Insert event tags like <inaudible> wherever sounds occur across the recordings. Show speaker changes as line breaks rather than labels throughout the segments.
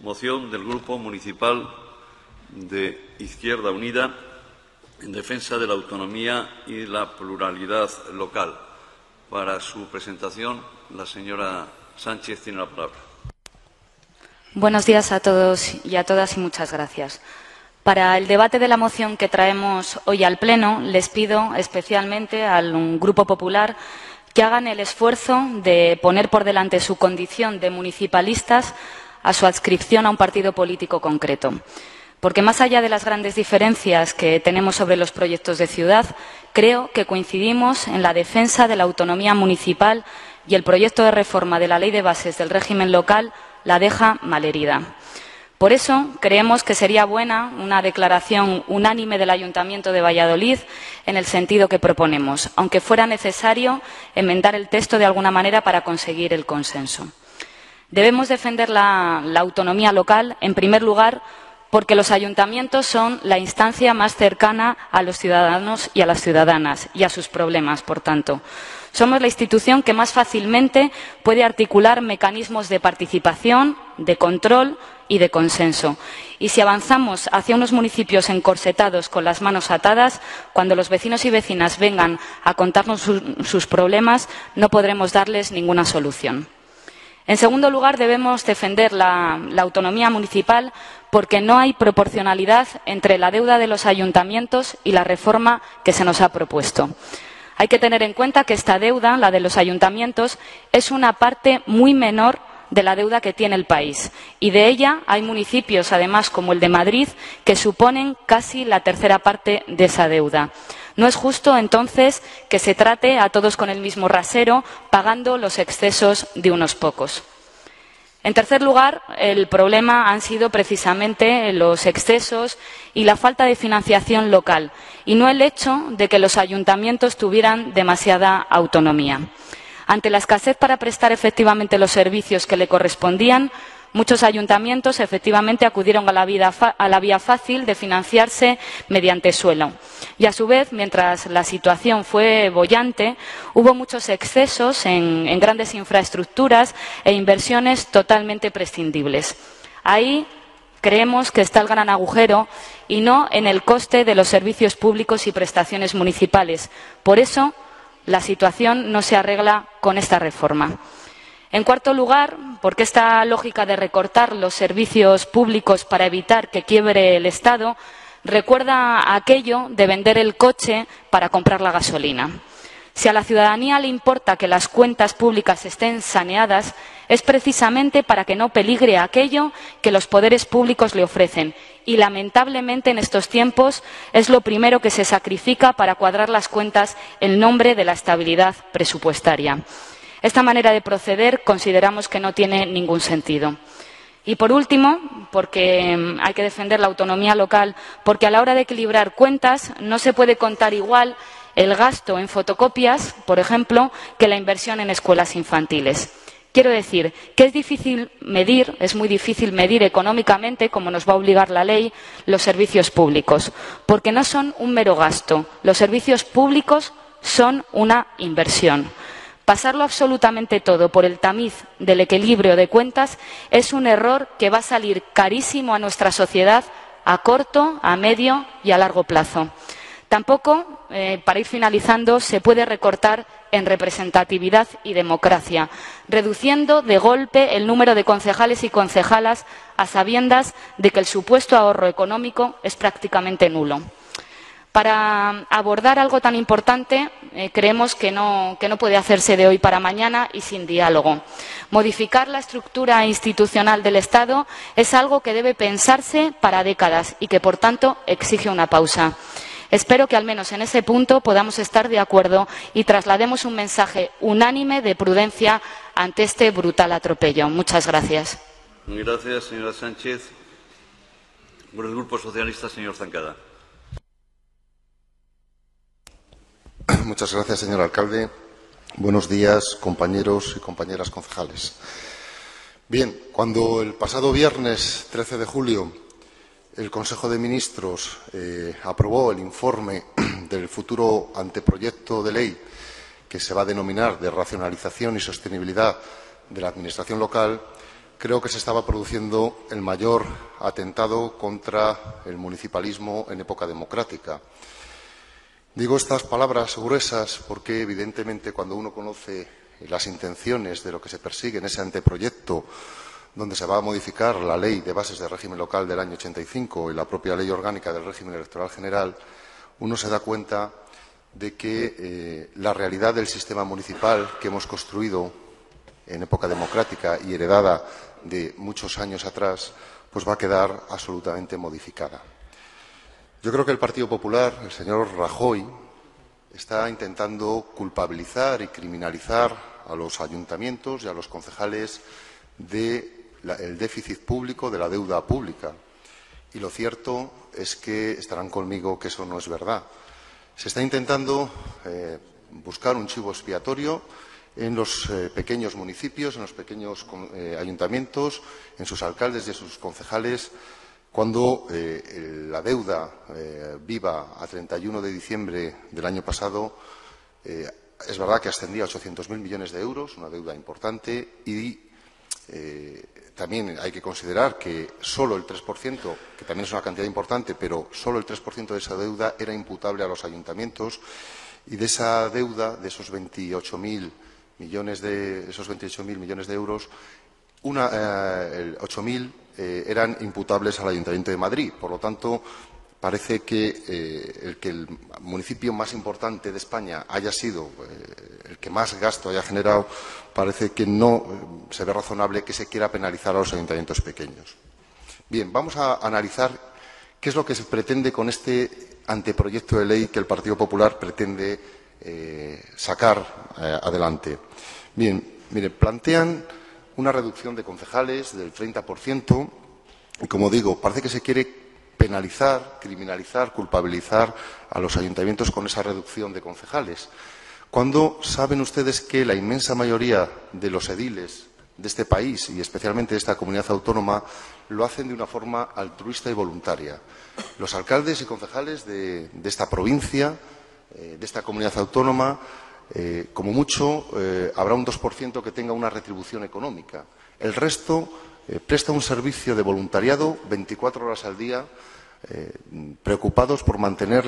moción del Grupo Municipal de Izquierda Unida en defensa de la autonomía y la pluralidad local. Para su presentación, la señora Sánchez tiene la palabra.
Buenos días a todos y a todas y muchas gracias. Para el debate de la moción que traemos hoy al Pleno, les pido especialmente al Grupo Popular que hagan el esfuerzo de poner por delante su condición de municipalistas a su adscripción a un partido político concreto. Porque más allá de las grandes diferencias que tenemos sobre los proyectos de ciudad, creo que coincidimos en la defensa de la autonomía municipal y el proyecto de reforma de la Ley de Bases del régimen local la deja malherida. Por eso creemos que sería buena una declaración unánime del Ayuntamiento de Valladolid en el sentido que proponemos, aunque fuera necesario enmendar el texto de alguna manera para conseguir el consenso. Debemos defender la, autonomía local, en primer lugar, porque los ayuntamientos son la instancia más cercana a los ciudadanos y a las ciudadanas y a sus problemas, por tanto. Somos la institución que más fácilmente puede articular mecanismos de participación, de control y de consenso. Y si avanzamos hacia unos municipios encorsetados con las manos atadas, cuando los vecinos y vecinas vengan a contarnos su, sus problemas, no podremos darles ninguna solución. En segundo lugar, debemos defender la, autonomía municipal porque no hay proporcionalidad entre la deuda de los ayuntamientos y la reforma que se nos ha propuesto. Hay que tener en cuenta que esta deuda, la de los ayuntamientos, es una parte muy menor de la deuda que tiene el país. Y de ella hay municipios, además, como el de Madrid, que suponen casi la tercera parte de esa deuda. No es justo, entonces, que se trate a todos con el mismo rasero, pagando los excesos de unos pocos. En tercer lugar, el problema han sido precisamente los excesos y la falta de financiación local, y no el hecho de que los ayuntamientos tuvieran demasiada autonomía. Ante la escasez para prestar efectivamente los servicios que le correspondían, muchos ayuntamientos efectivamente acudieron a la, vida, a la, vía fácil de financiarse mediante suelo. Y a su vez, mientras la situación fue bollante, hubo muchos excesos en, grandes infraestructuras e inversiones totalmente prescindibles. Ahí creemos que está el gran agujero y no en el coste de los servicios públicos y prestaciones municipales. Por eso, la situación no se arregla con esta reforma. En cuarto lugar, porque esta lógica de recortar los servicios públicos para evitar que quiebre el Estado recuerda aquello de vender el coche para comprar la gasolina. Si a la ciudadanía le importa que las cuentas públicas estén saneadas, es precisamente para que no peligre aquello que los poderes públicos le ofrecen. Y lamentablemente en estos tiempos es lo primero que se sacrifica para cuadrar las cuentas en nombre de la estabilidad presupuestaria. Esta manera de proceder consideramos que no tiene ningún sentido. Y por último, porque mm, hay que defender la autonomía local, porque a la hora de equilibrar cuentas no se puede contar igual el gasto en fotocopias, por ejemplo, que la inversión en escuelas infantiles. Quiero decir que es difícil medir, es muy difícil medir económicamente, como nos va a obligar la ley, los servicios públicos, porque no son un mero gasto. Los servicios públicos son una inversión. Pasarlo absolutamente todo por el tamiz del equilibrio de cuentas es un error que va a salir carísimo a nuestra sociedad a corto, a medio y a largo plazo. Tampoco, eh, para ir finalizando, se puede recortar en representatividad y democracia, reduciendo de golpe el número de concejales y concejalas a sabiendas de que el supuesto ahorro económico es prácticamente nulo. Para abordar algo tan importante, eh, creemos que no, que no puede hacerse de hoy para mañana y sin diálogo. Modificar la estructura institucional del Estado es algo que debe pensarse para décadas y que, por tanto, exige una pausa. Espero que al menos en ese punto podamos estar de acuerdo y traslademos un mensaje unánime de prudencia ante este brutal atropello. Muchas gracias.
Gracias, señora Sánchez. Por el Grupo Socialista, señor Zancada. <clears throat>
Muchas gracias, señor alcalde. Buenos días, compañeros y compañeras concejales. Bien, cuando el pasado viernes 13 de julio el Consejo de Ministros eh, aprobó el informe <clears throat> del futuro anteproyecto de ley que se va a denominar de racionalización y sostenibilidad de la Administración local, creo que se estaba produciendo el mayor atentado contra el municipalismo en época democrática. Digo estas palabras gruesas porque, evidentemente, cuando uno conoce las intenciones de lo que se persigue en ese anteproyecto, donde se va a modificar la ley de bases de régimen local del año 85 y la propia ley orgánica del régimen electoral general, uno se da cuenta de que eh, la realidad del sistema municipal que hemos construido en época democrática y heredada de muchos años atrás, pues va a quedar absolutamente modificada. Yo creo que el Partido Popular, el señor Rajoy, está intentando culpabilizar y criminalizar a los ayuntamientos y a los concejales del déficit público, de la deuda pública. Y lo cierto es que estarán conmigo que eso no es verdad. Se está intentando eh, buscar un chivo expiatorio en los eh, pequeños municipios, en los pequeños eh, ayuntamientos, en sus alcaldes y en sus concejales, cuando eh, la deuda viva a 31 de diciembre del año pasado es verdad que ascendía a 800.000 millones de euros, una deuda importante, y también hay que considerar que solo el 3%, que también es una cantidad importante, pero solo el 3% de esa deuda era imputable a los ayuntamientos y de esa deuda, de esos 28.000 millones de esos 28.000 millones de euros, una, eh, 8.000 eh, eran imputables al Ayuntamiento de Madrid. Por lo tanto, parece que eh, el que el municipio más importante de España haya sido eh, el que más gasto haya generado, parece que no se ve razonable que se quiera penalizar a los ayuntamientos pequeños. Bien, vamos a analizar qué es lo que se pretende con este anteproyecto de ley que el Partido Popular pretende sacar adelante. Bien, mire, plantean una reducción de concejales del 30% y, como digo, parece que se quiere penalizar, criminalizar, culpabilizar a los ayuntamientos con esa reducción de concejales. Cuando saben ustedes que la inmensa mayoría de los ediles de este país y especialmente de esta comunidad autónoma lo hacen de una forma altruista y voluntaria. Los alcaldes y concejales de esta provincia eh, de esta comunidad autónoma, eh, como mucho, eh, habrá un 2% que tenga una retribución económica. El resto presta un servicio de voluntariado 24 horas al día, preocupados por mantener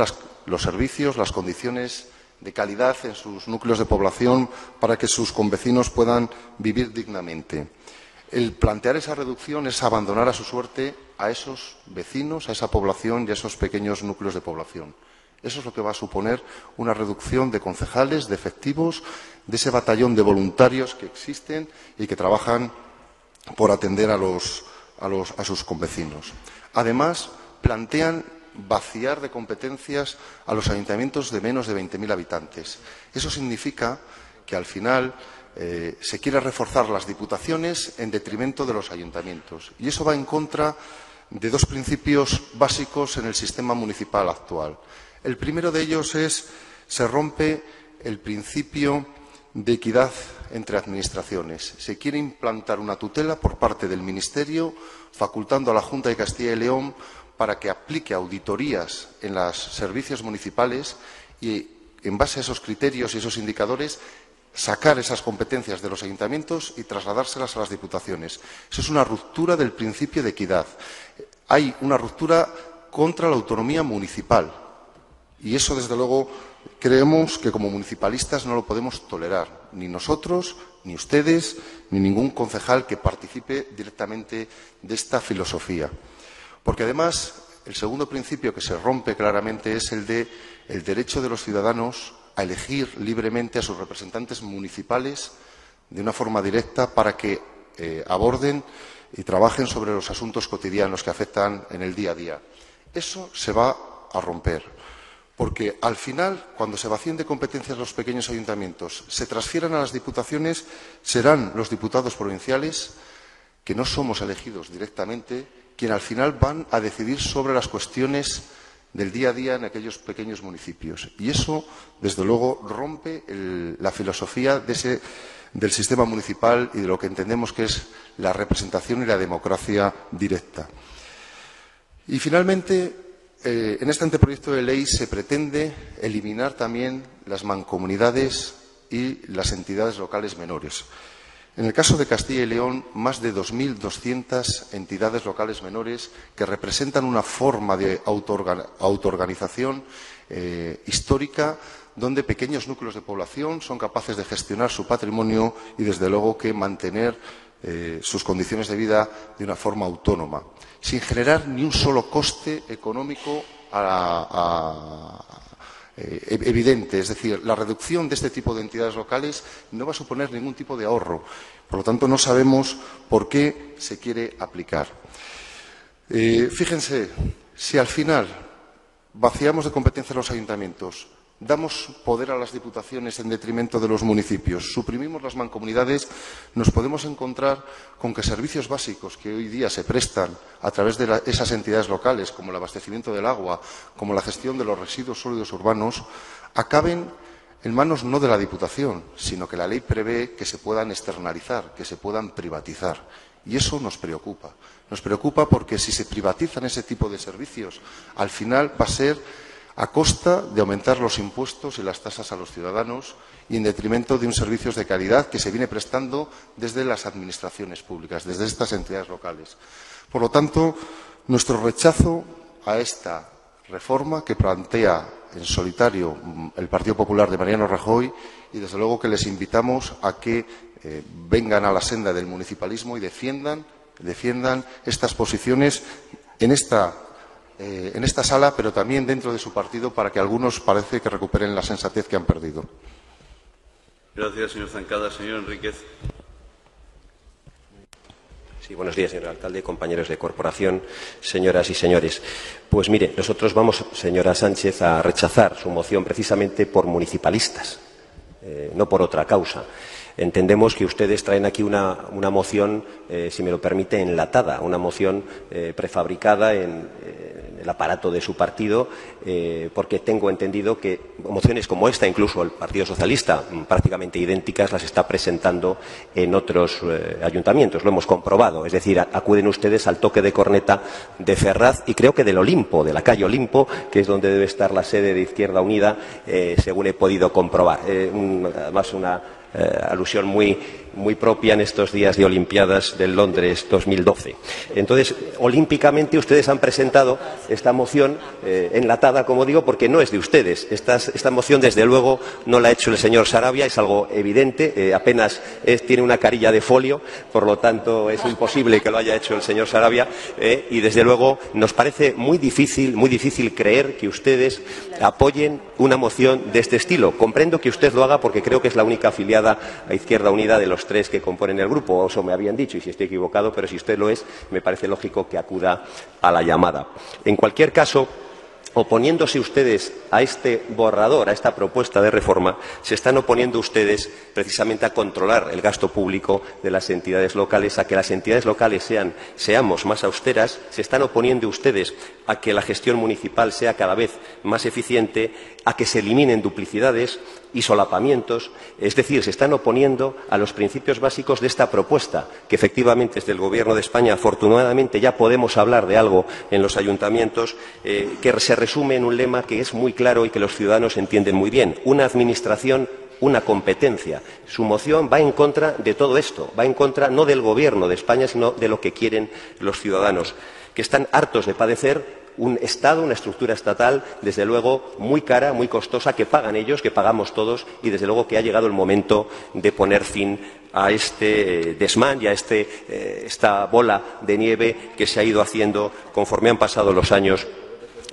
los servicios, las condiciones de calidad en sus núcleos de población para que sus convecinos puedan vivir dignamente. El plantear esa reducción es abandonar a su suerte a esos vecinos, a esa población y a esos pequeños núcleos de población. Eso es lo que va a suponer una reducción de concejales, de efectivos, de ese batallón de voluntarios que existen y que trabajan por atender a, sus convecinos. Además, plantean vaciar de competencias a los ayuntamientos de menos de 20.000 habitantes. Eso significa que al final eh, se quiere reforzar las diputaciones en detrimento de los ayuntamientos. Y eso va en contra de dos principios básicos en el sistema municipal actual. El primero de ellos es se rompe el principio de equidad entre administraciones. Se quiere implantar una tutela por parte del Ministerio, facultando a la Junta de Castilla y León para que aplique auditorías en los servicios municipales y, en base a esos criterios y esos indicadores, sacar esas competencias de los ayuntamientos y trasladárselas a las diputaciones. Eso es una ruptura del principio de equidad. Hay una ruptura contra la autonomía municipal. Y eso, desde luego, creemos que como municipalistas no lo podemos tolerar, ni nosotros, ni ustedes, ni ningún concejal que participe directamente de esta filosofía. Porque además, el segundo principio que se rompe claramente es el de el derecho de los ciudadanos a elegir libremente a sus representantes municipales de una forma directa para que eh, aborden y trabajen sobre los asuntos cotidianos que afectan en el día a día. Eso se va a romper. Porque al final, cuando se vacíen de competencias los pequeños ayuntamientos, se transfieran a las diputaciones, serán los diputados provinciales, que no somos elegidos directamente, quienes al final van a decidir sobre las cuestiones del día a día en aquellos pequeños municipios. Y eso, desde luego, rompe la filosofía del sistema municipal y de lo que entendemos que es la representación y la democracia directa. Y finalmente, eh, en este anteproyecto de ley se pretende eliminar también las mancomunidades y las entidades locales menores. En el caso de Castilla y León, más de 2.200 entidades locales menores que representan una forma de autoorganización eh, histórica donde pequeños núcleos de población son capaces de gestionar su patrimonio y, desde luego, que mantener eh, sus condiciones de vida de una forma autónoma, sin generar ni un solo coste económico eh, evidente. Es decir, la reducción de este tipo de entidades locales no va a suponer ningún tipo de ahorro. Por lo tanto, no sabemos por qué se quiere aplicar. Eh, fíjense, si al final vaciamos de competencia a los ayuntamientos, damos poder a las diputaciones en detrimento de los municipios, suprimimos las mancomunidades, nos podemos encontrar con que servicios básicos que hoy día se prestan a través de esas entidades locales, como el abastecimiento del agua, como la gestión de los residuos sólidos urbanos, acaben en manos no de la Diputación, sino que la ley prevé que se puedan externalizar, que se puedan privatizar. Y eso nos preocupa. Nos preocupa porque si se privatizan ese tipo de servicios, al final va a ser a costa de aumentar los impuestos y las tasas a los ciudadanos y en detrimento de un servicio de calidad que se viene prestando desde las administraciones públicas, desde estas entidades locales. Por lo tanto, nuestro rechazo a esta reforma que plantea en solitario mm, el Partido Popular de Mariano Rajoy y, desde luego, que les invitamos a que eh, vengan a la senda del municipalismo y defiendan, defiendan estas posiciones en esta eh, en esta sala, pero también dentro de su partido, para que algunos parece que recuperen la sensatez que han perdido.
Gracias, señor Zancada. Señor Enríquez.
Sí, buenos días, señor alcalde, compañeros de corporación, señoras y señores. Pues mire, nosotros vamos, señora Sánchez, a rechazar su moción precisamente por municipalistas, eh, no por otra causa. Entendemos que ustedes traen aquí una, moción, eh, si me lo permite, enlatada, una moción prefabricada en, el aparato de su partido, eh, porque tengo entendido que mociones como esta, incluso el Partido Socialista, mm, prácticamente idénticas, las está presentando en otros eh, ayuntamientos. Lo hemos comprobado. Es decir, acuden ustedes al toque de corneta de Ferraz y creo que del Olimpo, de la calle Olimpo, que es donde debe estar la sede de Izquierda Unida, eh, según he podido comprobar. además, una alusión muy muy propia en estos días de Olimpiadas del Londres 2012. Entonces, olímpicamente ustedes han presentado esta moción eh, enlatada, como digo, porque no es de ustedes. Esta, moción, desde luego, no la ha hecho el señor Sarabia, es algo evidente, eh, apenas tiene una carilla de folio, por lo tanto es imposible que lo haya hecho el señor Sarabia, eh, y desde luego nos parece muy difícil, muy difícil creer que ustedes apoyen una moción de este estilo. Comprendo que usted lo haga porque creo que es la única afiliada a Izquierda Unida de los tres que componen el grupo, eso me habían dicho, y si estoy equivocado, pero si usted lo es, me parece lógico que acuda a la llamada. En cualquier caso, oponiéndose ustedes a este borrador, a esta propuesta de reforma, se están oponiendo ustedes precisamente a controlar el gasto público de las entidades locales, a que las entidades locales sean, seamos más austeras, se están oponiendo ustedes a que la gestión municipal sea cada vez más eficiente, a que se eliminen duplicidades y solapamientos, es decir, se están oponiendo a los principios básicos de esta propuesta, que efectivamente desde el Gobierno de España, afortunadamente, ya podemos hablar de algo en los ayuntamientos, eh, que se resume en un lema que es muy claro y que los ciudadanos entienden muy bien. Una administración una competencia. Su moción va en contra de todo esto, va en contra no del Gobierno de España, sino de lo que quieren los ciudadanos, que están hartos de padecer un Estado, una estructura estatal, desde luego, muy cara, muy costosa, que pagan ellos, que pagamos todos, y desde luego que ha llegado el momento de poner fin a este eh, desmán y a este, eh, esta bola de nieve que se ha ido haciendo conforme han pasado los años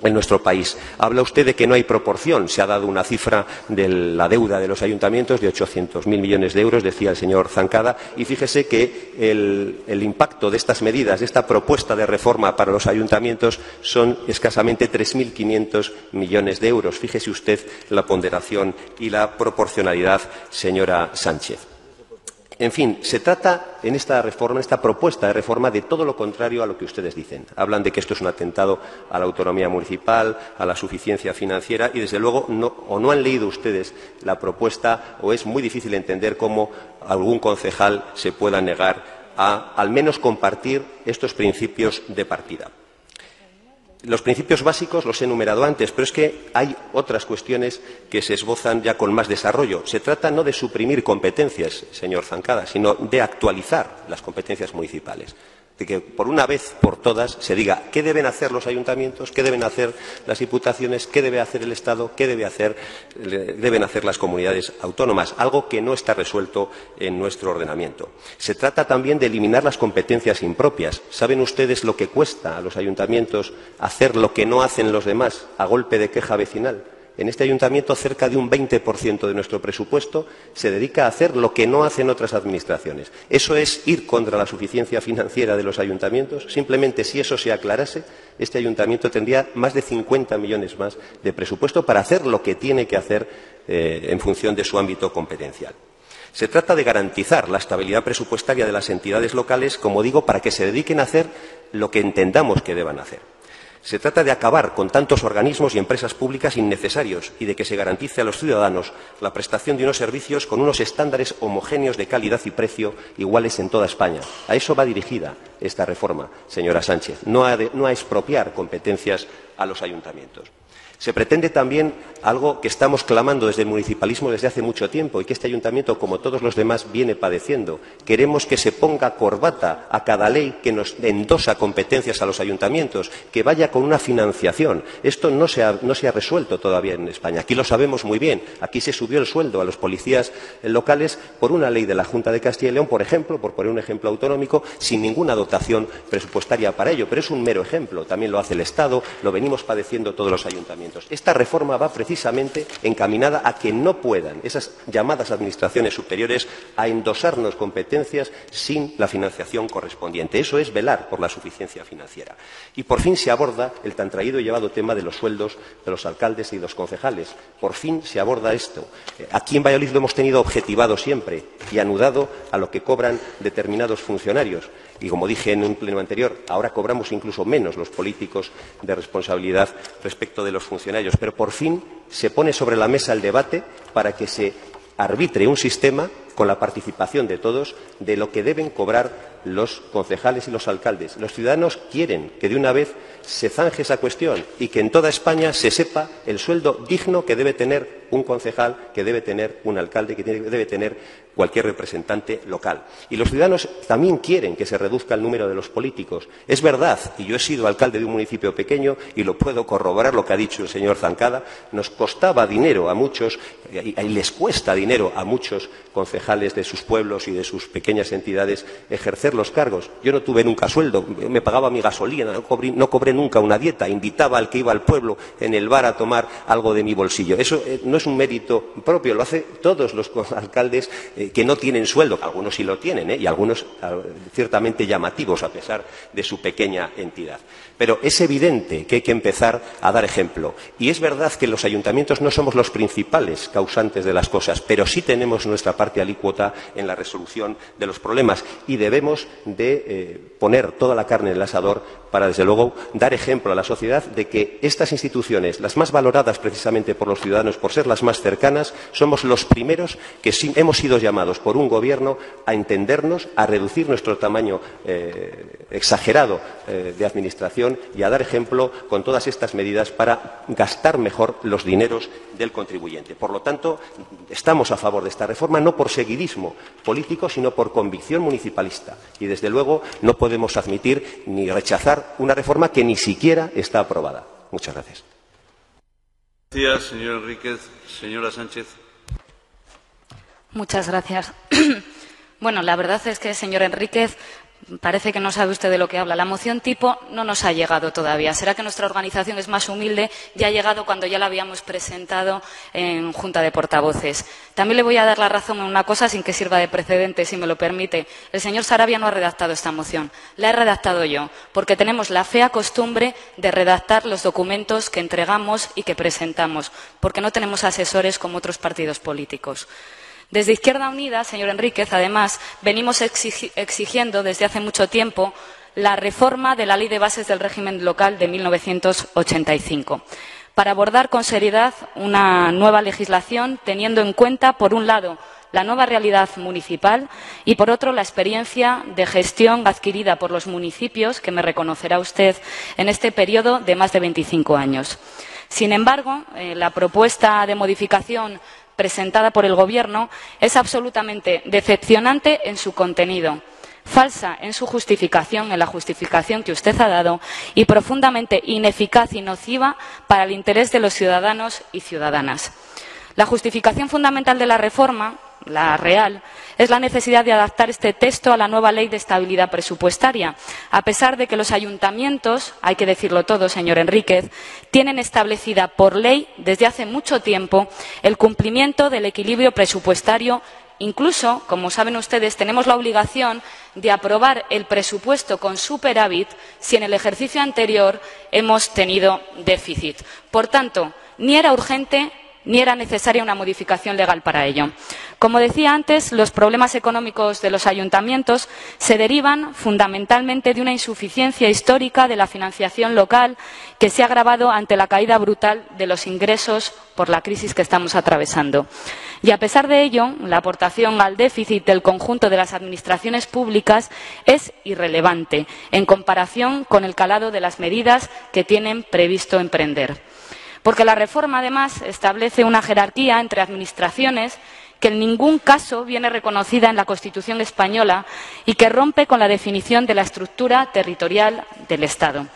en nuestro país. Habla usted de que no hay proporción. Se ha dado una cifra de la deuda de los ayuntamientos de 800.000 millones de euros, decía el señor Zancada, y fíjese que el, impacto de estas medidas, de esta propuesta de reforma para los ayuntamientos, son escasamente 3.500 millones de euros. Fíjese usted la ponderación y la proporcionalidad, señora Sánchez. En fin, se trata en esta reforma, esta propuesta de reforma, de todo lo contrario a lo que ustedes dicen. Hablan de que esto es un atentado a la autonomía municipal, a la suficiencia financiera y, desde luego, o no han leído ustedes la propuesta o es muy difícil entender cómo algún concejal se pueda negar a, al menos, compartir estos principios de partida. Los principios básicos los he enumerado antes, pero es que hay otras cuestiones que se esbozan ya con más desarrollo. Se trata no de suprimir competencias, señor Zancada, sino de actualizar las competencias municipales que por una vez por todas se diga qué deben hacer los ayuntamientos, qué deben hacer las diputaciones, qué debe hacer el Estado, qué debe hacer, deben hacer las comunidades autónomas, algo que no está resuelto en nuestro ordenamiento. Se trata también de eliminar las competencias impropias. ¿Saben ustedes lo que cuesta a los ayuntamientos hacer lo que no hacen los demás a golpe de queja vecinal? En este ayuntamiento, cerca de un 20% de nuestro presupuesto se dedica a hacer lo que no hacen otras administraciones. ¿Eso es ir contra la suficiencia financiera de los ayuntamientos? Simplemente, si eso se aclarase, este ayuntamiento tendría más de 50 millones más de presupuesto para hacer lo que tiene que hacer eh, en función de su ámbito competencial. Se trata de garantizar la estabilidad presupuestaria de las entidades locales, como digo, para que se dediquen a hacer lo que entendamos que deban hacer. Se trata de acabar con tantos organismos y empresas públicas innecesarios y de que se garantice a los ciudadanos la prestación de unos servicios con unos estándares homogéneos de calidad y precio iguales en toda España. A eso va dirigida esta reforma, señora Sánchez, no a, expropiar competencias a los ayuntamientos. Se pretende también algo que estamos clamando desde el municipalismo desde hace mucho tiempo y que este ayuntamiento, como todos los demás, viene padeciendo. Queremos que se ponga corbata a cada ley que nos endosa competencias a los ayuntamientos, que vaya con una financiación. Esto no se ha, no se ha resuelto todavía en España. Aquí lo sabemos muy bien. Aquí se subió el sueldo a los policías locales por una ley de la Junta de Castilla y León, por ejemplo, por poner un ejemplo autonómico, sin ninguna dotación presupuestaria para ello. Pero es un mero ejemplo. También lo hace el Estado, lo venimos padeciendo todos los ayuntamientos. Esta reforma va precisamente encaminada a que no puedan esas llamadas administraciones superiores a endosarnos competencias sin la financiación correspondiente. Eso es velar por la suficiencia financiera. Y por fin se aborda el tan traído y llevado tema de los sueldos de los alcaldes y los concejales. Por fin se aborda esto. Eh, aquí en Valladolid lo hemos tenido objetivado siempre y anudado a lo que cobran determinados funcionarios. Y como dije en un pleno anterior, ahora cobramos incluso menos los políticos de responsabilidad respecto de los funcionarios. Pero por fin se pone sobre la mesa el debate para que se arbitre un sistema con la participación de todos de lo que deben cobrar los concejales y los alcaldes. Los ciudadanos quieren que de una vez se zanje esa cuestión y que en toda España se sepa el sueldo digno que debe tener un concejal, que debe tener un alcalde, que debe tener cualquier representante local. Y los ciudadanos también quieren que se reduzca el número de los políticos. Es verdad, y yo he sido alcalde de un municipio pequeño y lo puedo corroborar lo que ha dicho el señor Zancada, nos costaba dinero a muchos, y les cuesta dinero a muchos concejales de sus pueblos y de sus pequeñas entidades ejercer los cargos. Yo no tuve nunca sueldo, me pagaba mi gasolina, no cobré, nunca una dieta, invitaba al que iba al pueblo en el bar a tomar algo de mi bolsillo. Eso eh, no es un mérito propio, lo hacen todos los <laughs> alcaldes eh, que no tienen sueldo, algunos sí lo tienen, ¿eh? y algunos ah, ciertamente llamativos a pesar de su pequeña entidad. Pero es evidente que hay que empezar a dar ejemplo. Y es verdad que los ayuntamientos no somos los principales causantes de las cosas, pero sí tenemos nuestra parte alícuota en la resolución de los problemas y debemos de eh, poner toda la carne en el asador para, desde luego, dar ejemplo a la sociedad de que estas instituciones, las más valoradas precisamente por los ciudadanos por ser las más cercanas, somos los primeros que hemos sido llamados por un gobierno a entendernos, a reducir nuestro tamaño eh, exagerado eh, de administración y a dar ejemplo con todas estas medidas para gastar mejor los dineros del contribuyente. Por lo tanto, estamos a favor de esta reforma no por seguidismo político, sino por convicción municipalista. Y, desde luego, no podemos admitir ni rechazar una reforma que ni siquiera está aprobada. Muchas gracias.
Gracias, señor Enríquez. Señora Sánchez.
Muchas gracias. <clears throat> Bueno, la verdad es que, señor Enríquez, Parece que no sabe usted de lo que habla. La moción tipo no nos ha llegado todavía. Será que nuestra organización es más humilde y ha llegado cuando ya la habíamos presentado en Junta de Portavoces. También le voy a dar la razón en una cosa sin que sirva de precedente, si me lo permite. El señor Sarabia no ha redactado esta moción. La he redactado yo, porque tenemos la fea costumbre de redactar los documentos que entregamos y que presentamos, porque no tenemos asesores como otros partidos políticos. Desde Izquierda Unida, señor Enríquez, además, venimos exigiendo desde hace mucho tiempo la reforma de la Ley de Bases del Régimen Local de 1985 para abordar con seriedad una nueva legislación teniendo en cuenta, por un lado, la nueva realidad municipal y, por otro, la experiencia de gestión adquirida por los municipios, que me reconocerá usted en este periodo de más de 25 años. Sin embargo, eh, la propuesta de modificación presentada por el Gobierno es absolutamente decepcionante en su contenido falsa en su justificación, en la justificación que usted ha dado, y profundamente ineficaz y nociva para el interés de los ciudadanos y ciudadanas. La justificación fundamental de la reforma, la real, es la necesidad de adaptar este texto a la nueva ley de estabilidad presupuestaria, a pesar de que los ayuntamientos, hay que decirlo todo, señor Enríquez, tienen establecida por ley desde hace mucho tiempo el cumplimiento del equilibrio presupuestario Incluso, como saben ustedes, tenemos la obligación de aprobar el presupuesto con superávit si en el ejercicio anterior hemos tenido déficit. Por tanto, ni era urgente ni era necesaria una modificación legal para ello. Como decía antes, los problemas económicos de los ayuntamientos se derivan fundamentalmente de una insuficiencia histórica de la financiación local que se ha agravado ante la caída brutal de los ingresos por la crisis que estamos atravesando. Y a pesar de ello, la aportación al déficit del conjunto de las administraciones públicas es irrelevante en comparación con el calado de las medidas que tienen previsto emprender. Porque la reforma, además, establece una jerarquía entre administraciones que en ningún caso viene reconocida en la Constitución española y que rompe con la definición de la estructura territorial del Estado.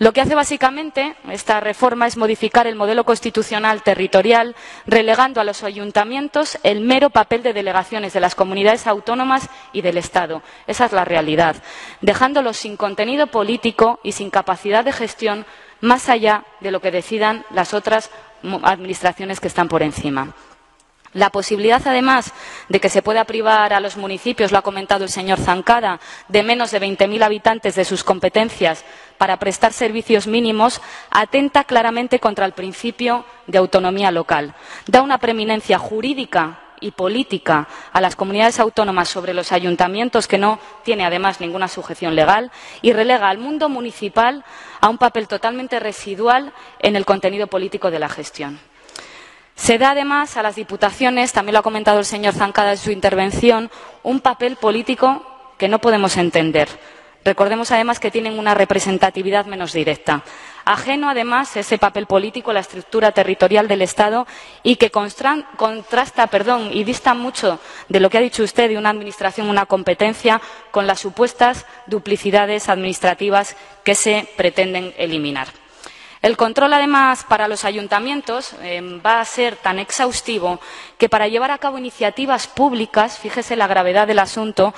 Lo que hace básicamente esta reforma es modificar el modelo constitucional territorial, relegando a los ayuntamientos el mero papel de delegaciones de las comunidades autónomas y del Estado. Esa es la realidad, dejándolos sin contenido político y sin capacidad de gestión más allá de lo que decidan las otras administraciones que están por encima. La posibilidad, además, de que se pueda privar a los municipios, lo ha comentado el señor Zancada, de menos de 20.000 habitantes de sus competencias para prestar servicios mínimos, atenta claramente contra el principio de autonomía local. Da una preeminencia jurídica y política a las comunidades autónomas sobre los ayuntamientos, que no tiene además ninguna sujeción legal, y relega al mundo municipal a un papel totalmente residual en el contenido político de la gestión. Se da además a las diputaciones, también lo ha comentado el señor Zancada en su intervención, un papel político que no podemos entender. Recordemos además que tienen una representatividad menos directa. Ajeno además ese papel político a la estructura territorial del Estado y que contrasta perdón, y dista mucho de lo que ha dicho usted de una administración, una competencia, con las supuestas duplicidades administrativas que se pretenden eliminar. El control, además, para los ayuntamientos eh, va a ser tan exhaustivo que para llevar a cabo iniciativas públicas, fíjese la gravedad del asunto,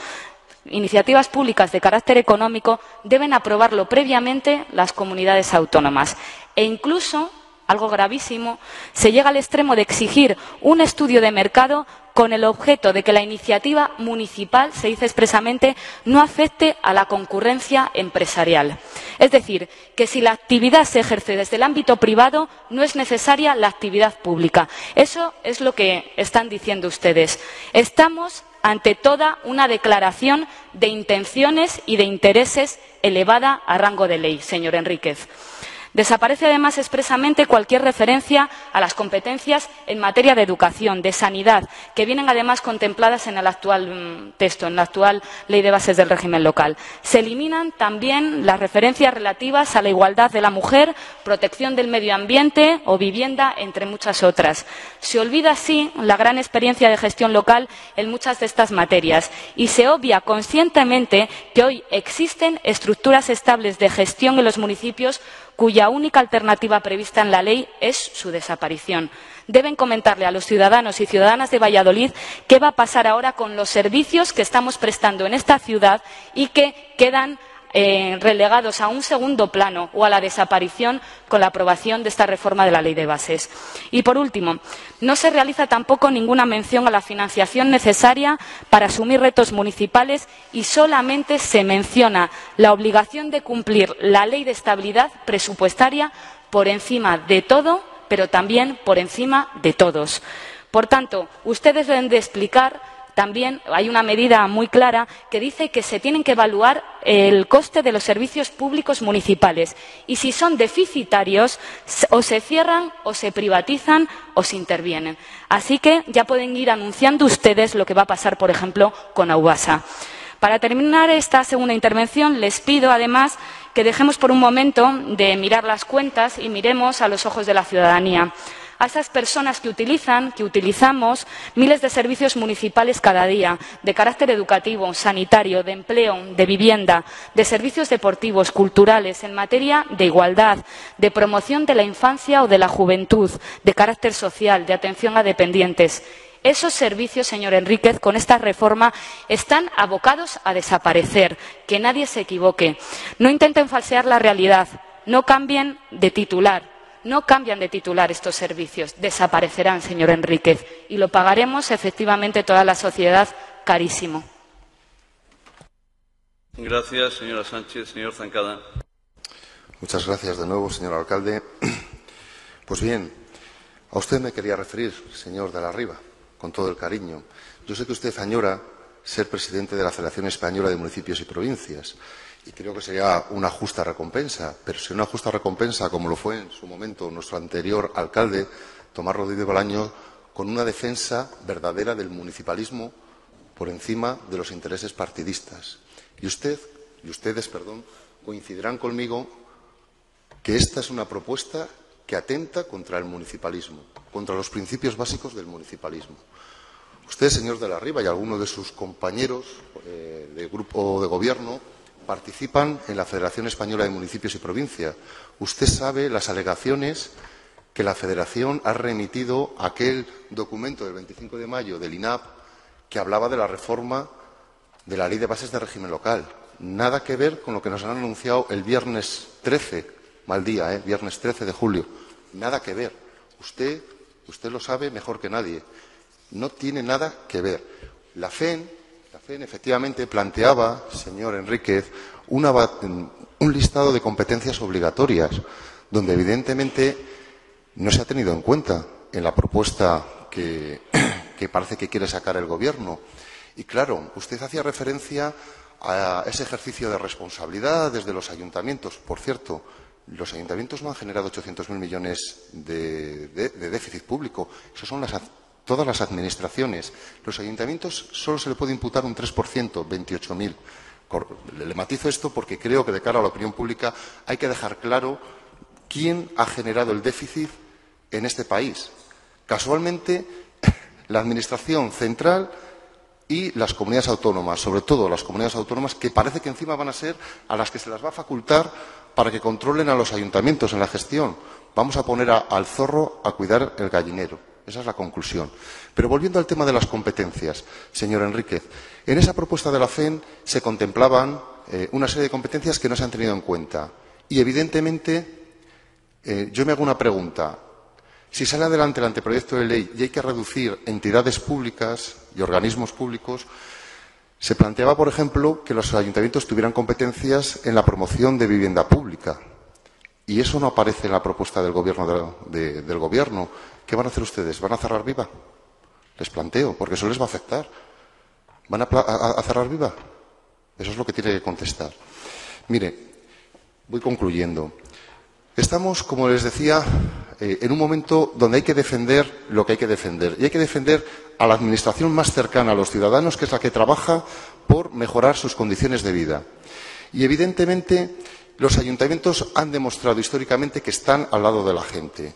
iniciativas públicas de carácter económico deben aprobarlo previamente las comunidades autónomas. E incluso algo gravísimo, se llega al extremo de exigir un estudio de mercado con el objeto de que la iniciativa municipal, se dice expresamente, no afecte a la concurrencia empresarial. Es decir, que si la actividad se ejerce desde el ámbito privado, no es necesaria la actividad pública. Eso es lo que están diciendo ustedes. Estamos ante toda una declaración de intenciones y de intereses elevada a rango de ley, señor Enríquez. Desaparece además expresamente cualquier referencia a las competencias en materia de educación, de sanidad, que vienen además contempladas en el actual mm, texto, en la actual ley de bases del régimen local. Se eliminan también las referencias relativas a la igualdad de la mujer, protección del medio ambiente o vivienda, entre muchas otras. Se olvida así la gran experiencia de gestión local en muchas de estas materias y se obvia conscientemente que hoy existen estructuras estables de gestión en los municipios cuya única alternativa prevista en la ley es su desaparición. Deben comentarle a los ciudadanos y ciudadanas de Valladolid qué va a pasar ahora con los servicios que estamos prestando en esta ciudad y que quedan eh, relegados a un segundo plano o a la desaparición con la aprobación de esta reforma de la ley de bases. Y, por último, no se realiza tampoco ninguna mención a la financiación necesaria para asumir retos municipales y solamente se menciona la obligación de cumplir la ley de estabilidad presupuestaria por encima de todo, pero también por encima de todos. Por tanto, ustedes deben de explicar también hay una medida muy clara que dice que se tienen que evaluar el coste de los servicios públicos municipales y si son deficitarios o se cierran o se privatizan o se intervienen. Así que ya pueden ir anunciando ustedes lo que va a pasar, por ejemplo, con Aubasa. Para terminar esta segunda intervención, les pido, además, que dejemos por un momento de mirar las cuentas y miremos a los ojos de la ciudadanía a esas personas que utilizan, que utilizamos miles de servicios municipales cada día, de carácter educativo, sanitario, de empleo, de vivienda, de servicios deportivos, culturales, en materia de igualdad, de promoción de la infancia o de la juventud, de carácter social, de atención a dependientes. Esos servicios, señor Enríquez, con esta reforma están abocados a desaparecer. Que nadie se equivoque. No intenten falsear la realidad. No cambien de titular. No cambian de titular estos servicios. Desaparecerán, señor Enríquez. Y lo pagaremos efectivamente toda la sociedad carísimo.
Gracias, señora Sánchez. Señor Zancada.
Muchas gracias de nuevo, señor alcalde. <clears throat> Pues bien, a usted me quería referir, señor de la Riva con todo el cariño. Yo sé que usted añora ser presidente de la Federación Española de Municipios y Provincias y creo que sería una justa recompensa, pero si una justa recompensa, como lo fue en su momento nuestro anterior alcalde, Tomás Rodríguez Bolaño, con una defensa verdadera del municipalismo por encima de los intereses partidistas. Y usted, y ustedes, coincidirán conmigo que esta es una propuesta que atenta contra el municipalismo, contra los principios básicos del municipalismo. Usted, señor de la Riva, y algunos de sus compañeros eh, de grupo de gobierno participan en la Federación Española de Municipios y Provincias. Usted sabe las alegaciones que la Federación ha remitido a aquel documento del 25 de mayo del INAP que hablaba de la reforma de la Ley de Bases de Régimen Local. Nada que ver con lo que nos han anunciado el viernes 13 mal día, ¿eh? viernes 13 de julio. Nada que ver. Usted, usted lo sabe mejor que nadie. No tiene nada que ver. La FEN, la FEN efectivamente planteaba, señor Enríquez, un listado de competencias obligatorias, donde evidentemente no se ha tenido en cuenta en la propuesta <clears throat> que, parece que quiere sacar el Gobierno. Y claro, usted hacía referencia a ese ejercicio de responsabilidad desde los ayuntamientos. Por cierto, los ayuntamientos no han generado 800.000 millones de, déficit público. Eso son todas las administraciones. Los ayuntamientos solo se le puede imputar un 3%, 28.000. Le matizo esto porque creo que de cara a la opinión pública hay que dejar claro quién ha generado el déficit en este país. Casualmente, <laughs> la Administración central y las comunidades autónomas, sobre todo las comunidades autónomas, que parece que encima van a ser a las que se las va a facultar para que controlen a los ayuntamientos en la gestión. Vamos a poner al zorro a cuidar el gallinero. Esa es la conclusión. Pero volviendo al tema de las competencias, señor Enríquez, en esa propuesta de la FEN se contemplaban eh, una serie de competencias que no se han tenido en cuenta. Y, evidentemente, eh, yo me hago una pregunta. Si sale adelante el anteproyecto de ley y hay que reducir entidades públicas y organismos públicos, se planteaba, por ejemplo, que los ayuntamientos tuvieran competencias en la promoción de vivienda pública. Y eso no aparece en la propuesta del gobierno. del gobierno. ¿Qué van a hacer ustedes? ¿Van a cerrar viva? Les planteo, porque eso les va a afectar. ¿Van a, cerrar viva? Eso es lo que tiene que contestar. Mire, voy concluyendo. Estamos, como les decía, eh, en un momento donde hay que defender lo que hay que defender. Y hay que defender a la Administración más cercana a los ciudadanos, que es la que trabaja por mejorar sus condiciones de vida. Y, evidentemente, los ayuntamientos han demostrado históricamente que están al lado de la gente.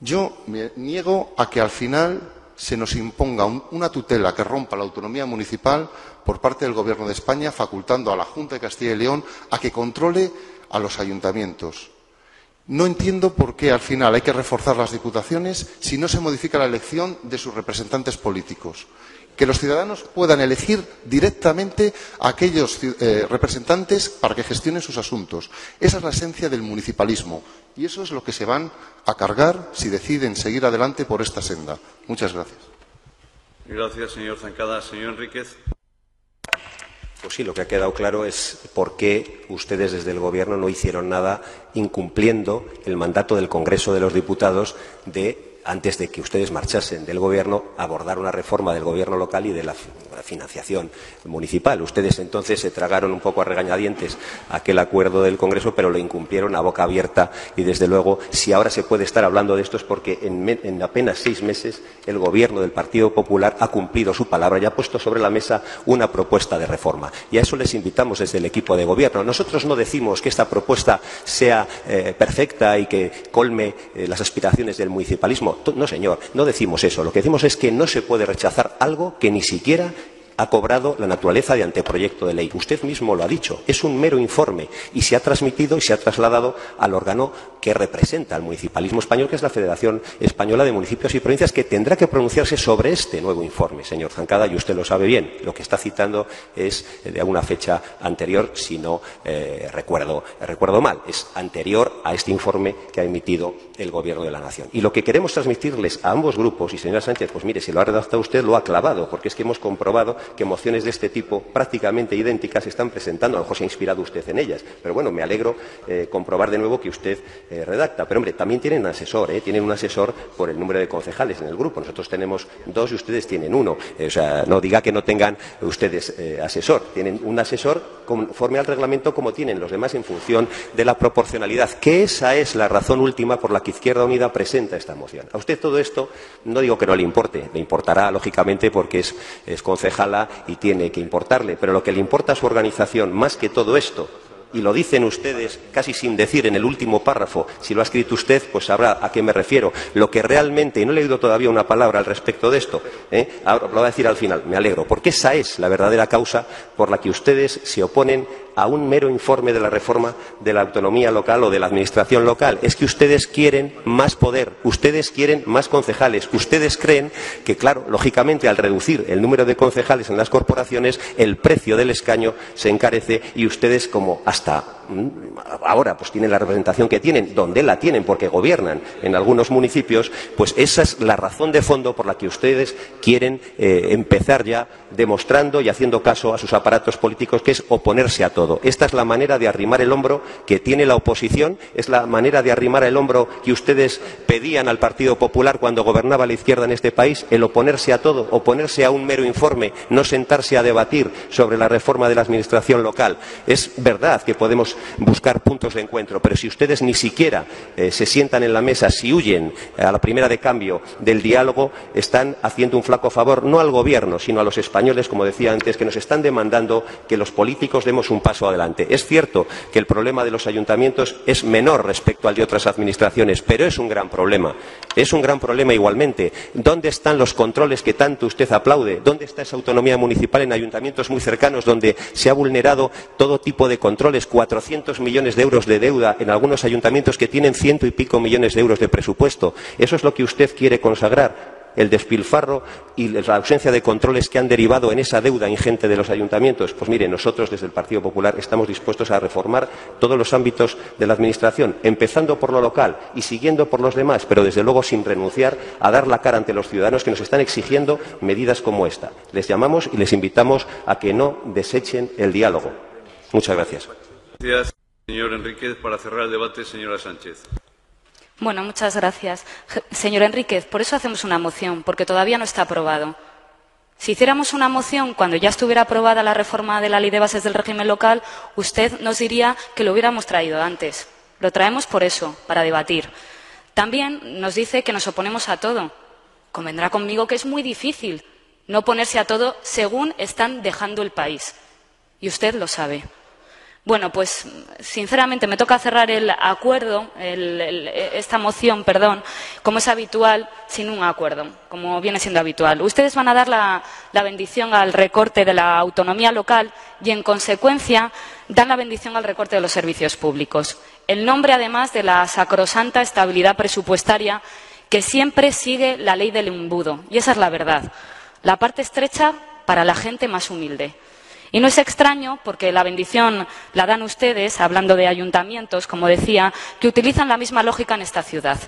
Yo me niego a que al final se nos imponga una tutela que rompa la autonomía municipal por parte del Gobierno de España, facultando a la Junta de Castilla y León a que controle a los ayuntamientos. No entiendo por qué al final hay que reforzar las diputaciones si no se modifica la elección de sus representantes políticos. Que los ciudadanos puedan elegir directamente a aquellos eh, representantes para que gestionen sus asuntos. Esa es la esencia del municipalismo y eso es lo que se van a cargar si deciden seguir adelante por esta senda. Muchas gracias.
Gracias, señor Zancada. Señor Enríquez.
Pues sí, lo que ha quedado claro es por qué ustedes desde el Gobierno no hicieron nada incumpliendo el mandato del Congreso de los Diputados de antes de que ustedes marchasen del Gobierno, abordar una reforma del Gobierno local y de la, financiación municipal. Ustedes entonces se tragaron un poco a regañadientes aquel acuerdo del Congreso, pero lo incumplieron a boca abierta y, desde luego, si ahora se puede estar hablando de esto es porque en, apenas seis meses el Gobierno del Partido Popular ha cumplido su palabra y ha puesto sobre la mesa una propuesta de reforma. Y a eso les invitamos desde el equipo de Gobierno. Nosotros no decimos que esta propuesta sea eh, perfecta y que colme eh, las aspiraciones del municipalismo. No, señor, no decimos eso. Lo que decimos es que no se puede rechazar algo que ni siquiera ha cobrado la naturaleza de anteproyecto de ley. Usted mismo lo ha dicho, es un mero informe y se ha transmitido y se ha trasladado al órgano que representa al municipalismo español, que es la Federación Española de Municipios y Provincias, que tendrá que pronunciarse sobre este nuevo informe, señor Zancada, y usted lo sabe bien. Lo que está citando es de una fecha anterior, si no eh, recuerdo, recuerdo mal, es anterior a este informe que ha emitido el Gobierno de la Nación. Y lo que queremos transmitirles a ambos grupos, y señora Sánchez, pues mire, si lo ha redactado usted, lo ha clavado, porque es que hemos comprobado que mociones de este tipo, prácticamente idénticas, se están presentando. A lo mejor se ha inspirado usted en ellas. Pero bueno, me alegro eh, comprobar de nuevo que usted eh, redacta. Pero hombre, también tienen asesor, ¿eh? tienen un asesor por el número de concejales en el grupo. Nosotros tenemos dos y ustedes tienen uno. o sea, no diga que no tengan ustedes asesor. Tienen un asesor conforme al reglamento como tienen los demás en función de la proporcionalidad. Que esa es la razón última por la que Izquierda Unida presenta esta moción. A usted todo esto no digo que no le importe, le importará lógicamente porque es concejal y tiene que importarle. Pero lo que le importa a su organización, más que todo esto, y lo dicen ustedes casi sin decir en el último párrafo, si lo ha escrito usted, pues sabrá a qué me refiero. Lo que realmente, y no le he oído todavía una palabra al respecto de esto, ¿eh? ahora lo voy a decir al final, me alegro, porque esa es la verdadera causa por la que ustedes se oponen a un mero informe de la reforma de la autonomía local o de la administración local. Es que ustedes quieren más poder, ustedes quieren más concejales, ustedes creen que, claro, lógicamente al reducir el número de concejales en las corporaciones, el precio del escaño se encarece y ustedes, como hasta ahora pues tienen la representación que tienen, donde la tienen porque gobiernan en algunos municipios, pues esa es la razón de fondo por la que ustedes quieren eh, empezar ya demostrando y haciendo caso a sus aparatos políticos, que es oponerse a todo esta es la manera de arrimar el hombro que tiene la oposición, es la manera de arrimar el hombro que ustedes pedían al Partido Popular cuando gobernaba la izquierda en este país, el oponerse a todo, oponerse a un mero informe, no sentarse a debatir sobre la reforma de la administración local. Es verdad que podemos buscar puntos de encuentro, pero si ustedes ni siquiera eh, se sientan en la mesa, si huyen a la primera de cambio del diálogo, están haciendo un flaco favor no al Gobierno, sino a los españoles, como decía antes, que nos están demandando que los políticos demos un paso adelante. Es cierto que el problema de los ayuntamientos es menor respecto al de otras administraciones, pero es un gran problema. Es un gran problema igualmente. ¿Dónde están los controles que tanto usted aplaude? ¿Dónde está esa autonomía municipal en ayuntamientos muy cercanos donde se ha vulnerado todo tipo de controles? 400 millones de euros de deuda en algunos ayuntamientos que tienen ciento y pico millones de euros de presupuesto. Eso es lo que usted quiere consagrar el despilfarro y la ausencia de controles que han derivado en esa deuda ingente de los ayuntamientos. Pues mire, nosotros desde el Partido Popular estamos dispuestos a reformar todos los ámbitos de la Administración, empezando por lo local y siguiendo por los demás, pero desde luego sin renunciar a dar la cara ante los ciudadanos que nos están exigiendo medidas como esta. Les llamamos y les invitamos a que no desechen el diálogo. Muchas gracias.
Gracias, señor Enríquez. Para cerrar el debate, señora Sánchez.
Bueno, muchas gracias. Señor Enríquez, por eso hacemos una moción, porque todavía no está aprobado. Si hiciéramos una moción cuando ya estuviera aprobada la reforma de la ley de bases del régimen local, usted nos diría que lo hubiéramos traído antes. Lo traemos por eso, para debatir. También nos dice que nos oponemos a todo. Convendrá conmigo que es muy difícil no oponerse a todo según están dejando el país. Y usted lo sabe. Bueno, pues sinceramente me toca cerrar el acuerdo, esta moción, como es habitual, sin un acuerdo, como viene siendo habitual. Ustedes van a dar la, bendición al recorte de la autonomía local y, en consecuencia, dan la bendición al recorte de los servicios públicos. El nombre, además, de la sacrosanta estabilidad presupuestaria que siempre sigue la ley del embudo. Y esa es la verdad. La parte estrecha para la gente más humilde. Y no es extraño porque la bendición la dan ustedes, hablando de ayuntamientos, como decía, que utilizan la misma lógica en esta ciudad.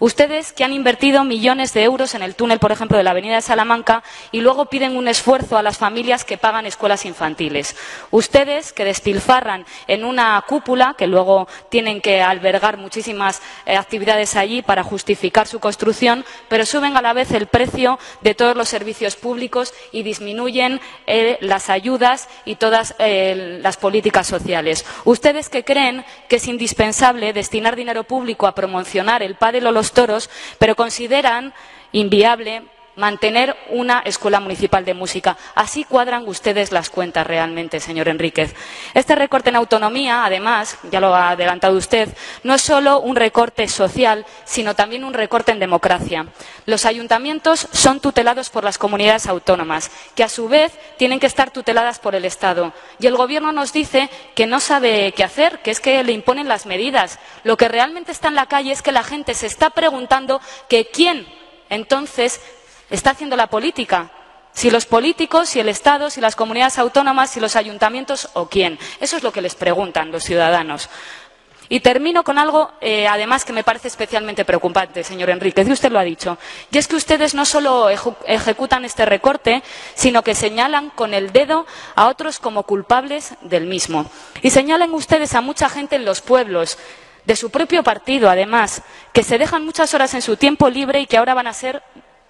Ustedes que han invertido millones de euros en el túnel, por ejemplo, de la Avenida de Salamanca y luego piden un esfuerzo a las familias que pagan escuelas infantiles. Ustedes que despilfarran en una cúpula, que luego tienen que albergar muchísimas eh, actividades allí para justificar su construcción, pero suben a la vez el precio de todos los servicios públicos y disminuyen eh, las ayudas y todas eh, las políticas sociales. Ustedes que creen que es indispensable destinar dinero público a promocionar el pádel o los toros, pero consideran inviable mantener una escuela municipal de música. Así cuadran ustedes las cuentas realmente, señor Enríquez. Este recorte en autonomía, además, ya lo ha adelantado usted, no es solo un recorte social, sino también un recorte en democracia. Los ayuntamientos son tutelados por las comunidades autónomas, que a su vez tienen que estar tuteladas por el Estado. Y el Gobierno nos dice que no sabe qué hacer, que es que le imponen las medidas. Lo que realmente está en la calle es que la gente se está preguntando que quién entonces está haciendo la política. Si los políticos, si el Estado, si las comunidades autónomas, si los ayuntamientos o quién. Eso es lo que les preguntan los ciudadanos. Y termino con algo, eh, además, que me parece especialmente preocupante, señor Enríquez, y usted lo ha dicho. Y es que ustedes no solo ejecutan este recorte, sino que señalan con el dedo a otros como culpables del mismo. Y señalan ustedes a mucha gente en los pueblos, de su propio partido, además, que se dejan muchas horas en su tiempo libre y que ahora van a ser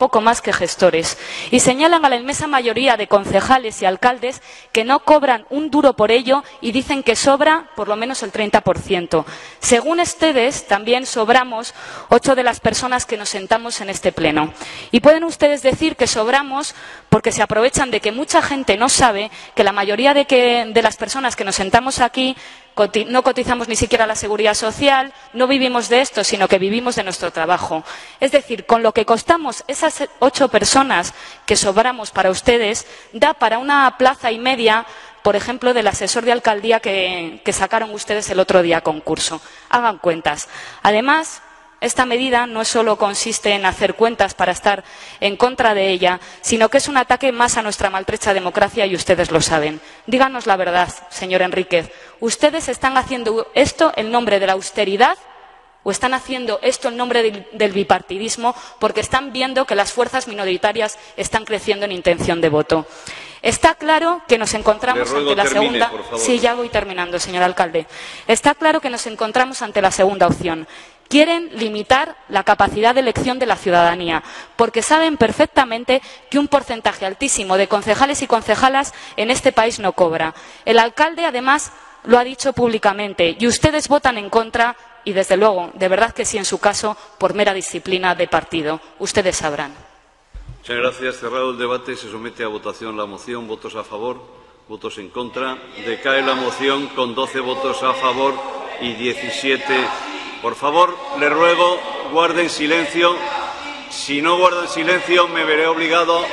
poco más que gestores. Y señalan a la inmensa mayoría de concejales y alcaldes que no cobran un duro por ello y dicen que sobra por lo menos el 30%. Según ustedes, también sobramos ocho de las personas que nos sentamos en este pleno. Y pueden ustedes decir que sobramos porque se aprovechan de que mucha gente no sabe que la mayoría de, de las personas que nos sentamos aquí no cotizamos ni siquiera la seguridad social, no vivimos de esto, sino que vivimos de nuestro trabajo. Es decir, con lo que costamos esas ocho personas que sobramos para ustedes, da para una plaza y media, por ejemplo, del asesor de alcaldía que, que sacaron ustedes el otro día a concurso. Hagan cuentas. Además, esta medida no solo consiste en hacer cuentas para estar en contra de ella, sino que es un ataque más a nuestra maltrecha democracia y ustedes lo saben. Díganos la verdad, señor Enríquez. ¿Ustedes están haciendo esto en nombre de la austeridad o están haciendo esto en nombre del, bipartidismo porque están viendo que las fuerzas minoritarias están creciendo en intención de voto? Está claro que nos encontramos ante la segunda. Sí, ya voy terminando, señor alcalde. Está claro que nos encontramos ante la segunda opción. Quieren limitar la capacidad de elección de la ciudadanía, porque saben perfectamente que un porcentaje altísimo de concejales y concejalas en este país no cobra. El alcalde, además, lo ha dicho públicamente y ustedes votan en contra y, desde luego, de verdad que sí, en su caso, por mera disciplina de partido. Ustedes sabrán.
Muchas gracias. Cerrado el debate, se somete a votación la moción. ¿Votos a favor? ¿Votos en contra? Decae la moción con 12 votos a favor y 17 por favor, le ruego, guarden silencio. Si no guardan silencio, me veré obligado